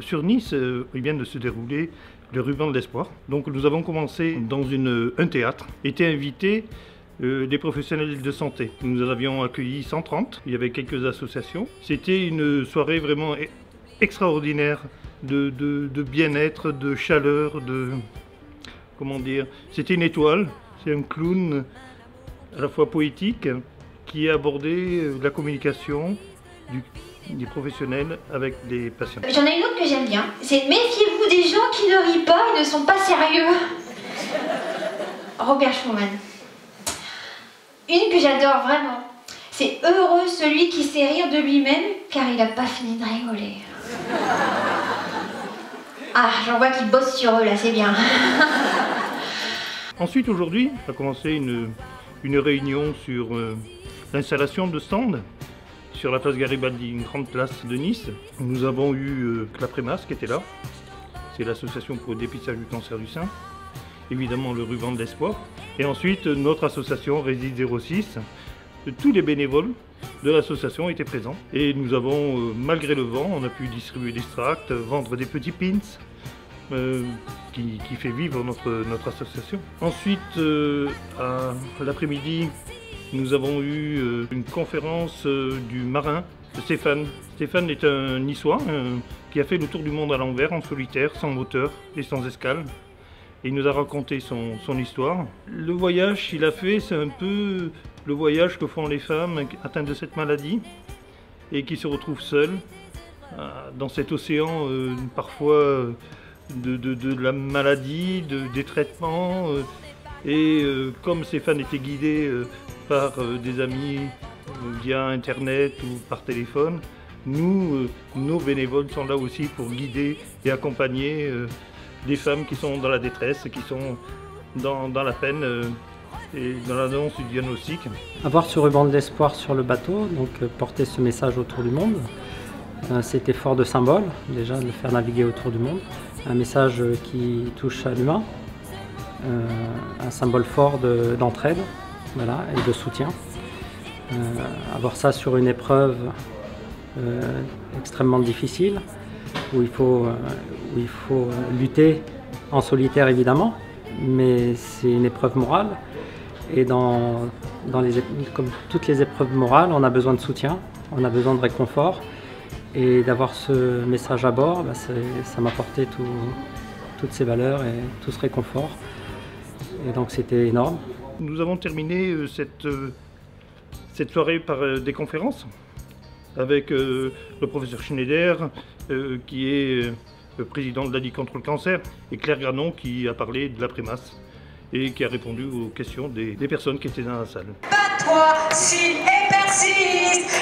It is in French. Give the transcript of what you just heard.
Sur Nice, euh, il vient de se dérouler le ruban de l'espoir. Donc nous avons commencé dans une, un théâtre, étaient invités euh, des professionnels de santé. Nous avions accueilli 130, il y avait quelques associations. C'était une soirée vraiment e- extraordinaire de, de- bien-être, de chaleur, de... Comment dire C'était une étoile, c'est un clown à la fois poétique qui a abordé euh, la communication du- des professionnels avec les patients. J'en ai une autre que j'aime bien. C'est méfiez-vous des gens qui ne rient pas et ne sont pas sérieux. Robert Schumann. Une que j'adore vraiment. C'est heureux celui qui sait rire de lui-même car il n'a pas fini de rigoler. Ah, j'en vois qu'ils bossent sur eux là, c'est bien. Ensuite, aujourd'hui, a commencé une, une réunion sur euh, l'installation de stands sur la place Garibaldi, une grande place de Nice. Nous avons eu euh, la Prémas qui était là, c'est l'association pour le dépistage du cancer du sein, évidemment le ruban de l'espoir, et ensuite notre association Réside 06. Euh, Tous les bénévoles de l'association étaient présents et nous avons, euh, malgré le vent, on a pu distribuer des tracts, vendre des petits pins, euh, qui, fait vivre notre, association. Ensuite, à l'après-midi, nous avons eu euh, une conférence euh, du marin Stéphane. Stéphane est un niçois euh, qui a fait le tour du monde à l'envers en solitaire, sans moteur et sans escale. Et il nous a raconté son, histoire. Le voyage qu'il a fait, c'est un peu le voyage que font les femmes atteintes de cette maladie et qui se retrouvent seules dans cet océan parfois de, la maladie, de- des traitements. et comme Stéphane était guidé par euh, des amis euh, via Internet ou par téléphone, nous, euh, nos bénévoles sont là aussi pour guider et accompagner des femmes qui sont dans la détresse, qui sont dans, la peine et dans l'annonce du diagnostic. Avoir ce ruban de l'espoir sur le bateau, donc porter ce message autour du monde, c'était fort de symbole, déjà de le faire naviguer autour du monde. Un message qui touche à l'humain, un symbole fort de- d'entraide voilà, et de soutien. Euh, avoir ça sur une épreuve euh, extrêmement difficile, où il faut, euh, où il faut lutter en solitaire évidemment, mais c'est une épreuve morale. Et comme toutes les épreuves morales, on a besoin de soutien, on a besoin de réconfort. Et d'avoir ce message à bord, bah, ça m'a toutes ces valeurs et tout ce réconfort. Et donc c'était énorme. Nous avons terminé euh, cette, euh, cette soirée par euh, des conférences avec le professeur Schneider, qui est président de la Ligue contre le cancer, et Claire Granon, qui a parlé de l'après-masse et qui a répondu aux questions des, personnes qui étaient dans la salle. Pas toi, persiste,